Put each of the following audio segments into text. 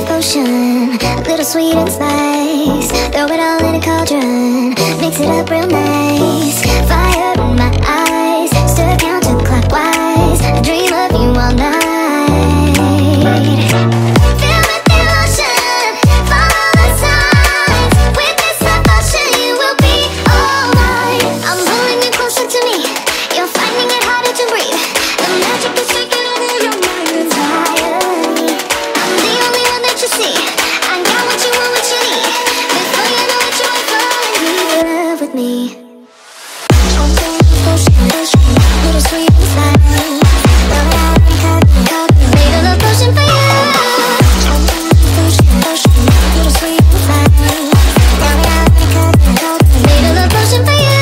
potion A little sweet and spice. Throw it all in a cauldron. Mix it up real nice me. Me Made potion for you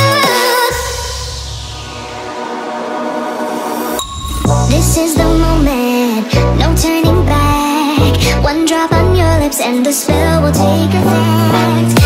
This is the moment, no turning back. One drop on your lips and the spell will take effect.